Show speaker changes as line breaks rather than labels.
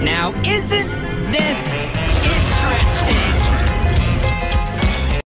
Now, isn't